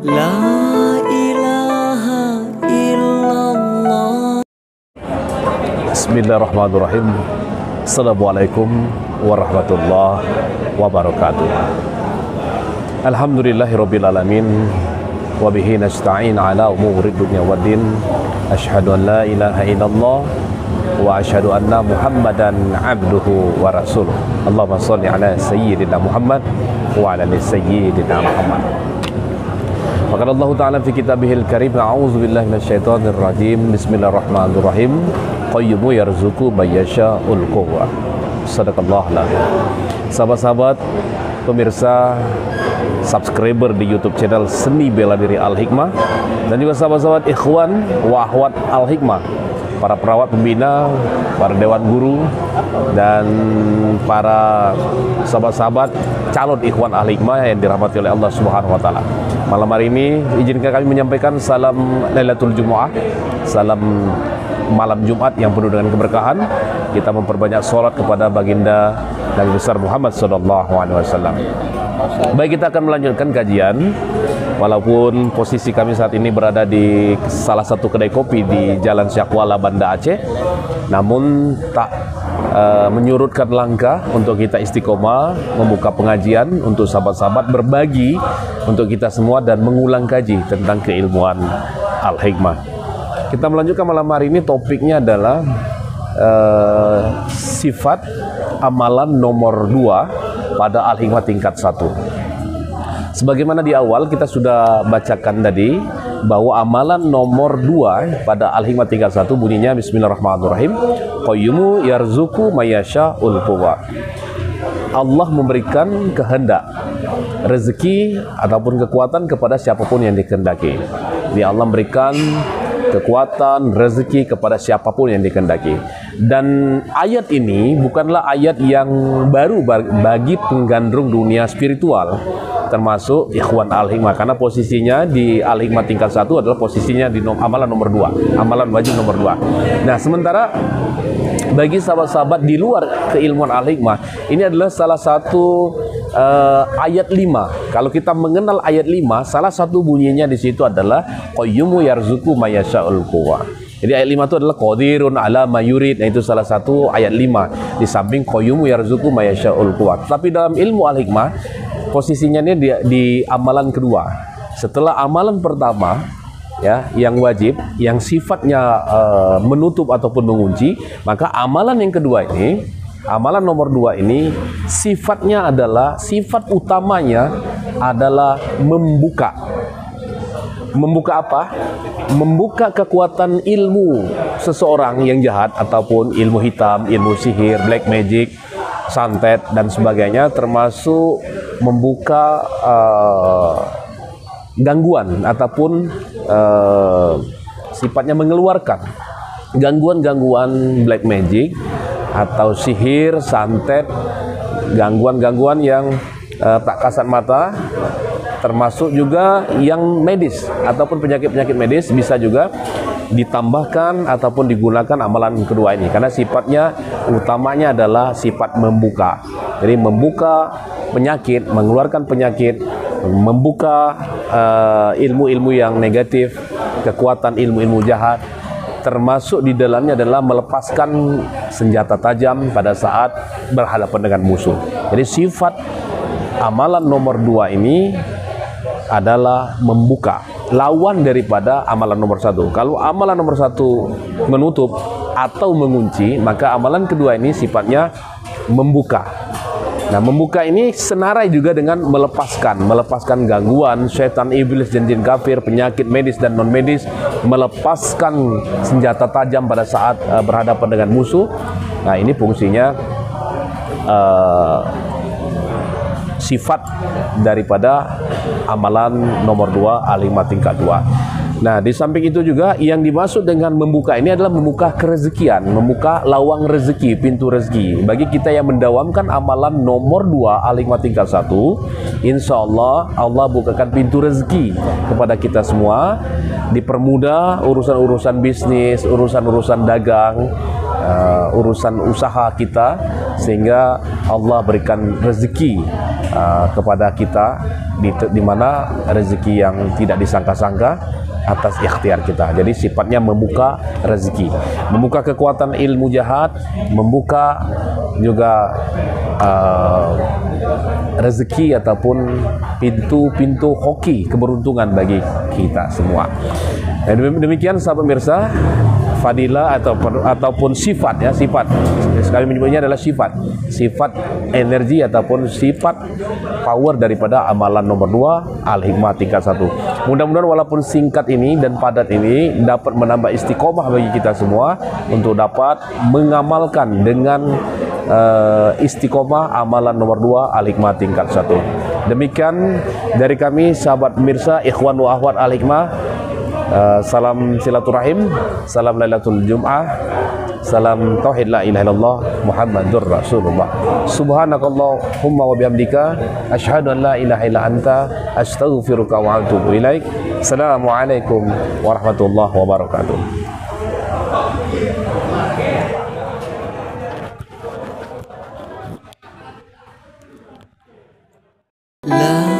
لا إله إلا الله بسم الله الرحمن الرحيم السلام عليكم ورحمة الله وبركاته الحمد لله رب العالمين وبه نستعين على أمور الدنيا والدين أشهد أن لا إله إلا الله وأشهد أن محمدا عبده ورسوله اللهم صل على سيدنا محمد وعلى سيدنا محمد Maka Allah Ta'ala fi kitabihil karim. A'udzu billahi minasyaitonir rajim Bismillahirrahmanirrahim. Qayyumu yarzuku mayyasha'ul quwwah Sadaqallah Sahabat-sahabat Pemirsa Subscriber di Youtube channel Seni Bela Diri Al-Hikmah Dan juga sahabat-sahabat ikhwan wa akhwat Al-Hikmah Para perawat pembina, para dewan guru Dan para sahabat-sahabat calon ikhwan Al-Hikmah yang dirahmati oleh Allah Subhanahu wa taala. Malam hari ini izinkan kami menyampaikan salam Lailatul Jumu'ah, salam malam Jumat yang penuh dengan keberkahan. Kita memperbanyak sholat kepada baginda Nabi besar Muhammad sallallahu alaihi wasallam. Baik kita akan melanjutkan kajian walaupun posisi kami saat ini berada di salah satu kedai kopi di Jalan Syakwala Banda Aceh namun tak uh, menyurutkan langkah untuk kita istiqomah membuka pengajian untuk sahabat-sahabat berbagi untuk kita semua dan mengulang kaji tentang keilmuan al-hikmah. Kita melanjutkan malam hari ini topiknya adalah uh, sifat amalan nomor dua pada al-hikmah tingkat satu. Sebagaimana di awal kita sudah bacakan tadi bahwa amalan nomor dua pada Al-Hikmah tingkat satu bunyinya Bismillahirrahmanirrahim Qayyumu yarzuku mayasha ulquwa Allah memberikan kehendak rezeki ataupun kekuatan kepada siapa pun yang dikehendaki. Dia Allah memberikan kekuatan, rezeki kepada siapa pun yang dikehendaki. Dan ayat ini bukanlah ayat yang baru bagi penggandrung dunia spiritual termasuk ikhwan al-hikmah. Karena posisinya di al-hikmah tingkat satu adalah posisinya di nom amalan nomor dua. Amalan wajib nomor dua. Nah sementara bagi sahabat-sahabat di luar keilmuan al-hikmah ini adalah salah satu uh, ayat 5 kalau kita mengenal ayat 5 salah satu bunyinya di situ adalah qayyumu yarzuku mayasya'ul quwa. Jadi ayat 5 itu adalah qadirun ala mayurid. Nah itu salah satu ayat 5 di samping qayyumu yarzuku mayasya'ul quwa. Tapi dalam ilmu al-hikmah posisinya ini di, di amalan kedua. Setelah amalan pertama ya yang wajib yang sifatnya uh, menutup ataupun mengunci, maka amalan yang kedua ini amalan nomor dua ini sifatnya adalah sifat utamanya adalah membuka membuka apa? Membuka kekuatan ilmu seseorang yang jahat ataupun ilmu hitam, ilmu sihir, black magic, santet dan sebagainya termasuk membuka uh, gangguan ataupun uh, sifatnya mengeluarkan. Gangguan-gangguan black magic atau sihir, santet, gangguan-gangguan yang uh, tak kasat mata termasuk juga yang medis ataupun penyakit-penyakit medis bisa juga ditambahkan ataupun digunakan amalan kedua ini karena sifatnya utamanya adalah sifat membuka. Jadi membuka penyakit, mengeluarkan penyakit, membuka ilmu-ilmu uh, yang negatif, kekuatan ilmu-ilmu jahat termasuk di dalamnya adalah melepaskan senjata tajam pada saat berhadapan dengan musuh. Jadi sifat amalan nomor dua ini adalah membuka lawan daripada amalan nomor satu. Kalau amalan nomor satu menutup atau mengunci, maka amalan kedua ini sifatnya membuka. Nah, membuka ini senarai juga dengan melepaskan, melepaskan gangguan, setan, iblis, dan jin kafir, penyakit medis dan non medis, melepaskan senjata tajam pada saat uh, berhadapan dengan musuh. Nah, ini fungsinya uh, sifat daripada amalan nomor dua alimah tingkat dua. Nah, di samping itu juga yang dimaksud dengan membuka ini adalah membuka kerezekian, membuka lawang rezeki, pintu rezeki. Bagi kita yang mendawamkan amalan nomor dua alimah tingkat satu, insya Allah Allah bukakan pintu rezeki kepada kita semua, dipermudah urusan-urusan bisnis, urusan-urusan dagang, uh, urusan usaha kita, sehingga Allah berikan rezeki uh, kepada kita di, di mana rezeki yang tidak disangka-sangka atas ikhtiar kita. Jadi sifatnya membuka rezeki, membuka kekuatan ilmu jahat, membuka juga uh, rezeki ataupun pintu-pintu hoki keberuntungan bagi kita semua. Dan demikian sahabat pemirsa, fadilah atau ataupun sifat ya sifat. Sekali menyebutnya adalah sifat. Sifat energi ataupun sifat power daripada amalan nomor dua al hikmah tingkat satu. Mudah-mudahan walaupun singkat ini dan padat ini dapat menambah istiqomah bagi kita semua untuk dapat mengamalkan dengan uh, istiqomah amalan nomor dua al hikmah tingkat satu. Demikian dari kami sahabat mirsa ikhwan wa ahwat al hikmah Uh, salam silaturahim, salam Lailatul Jum'ah, salam tauhid la ilaha illallah Muhammadur Rasulullah. Subhanakallahumma wa bihamdika asyhadu an la ilaha illa anta astaghfiruka wa atubu ilaik. Assalamualaikum warahmatullahi wabarakatuh. Illallah